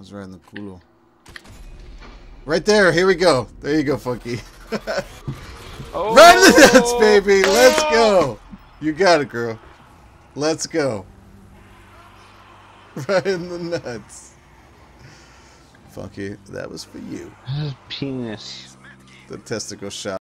was right in the culo. Right there. Here we go. There you go, Funkeey. Oh. Right in the nuts, baby. Let's go. Oh! You got it, girl. Let's go. Right in the nuts. Funkeey, that was for you. Penis. The testicle shot.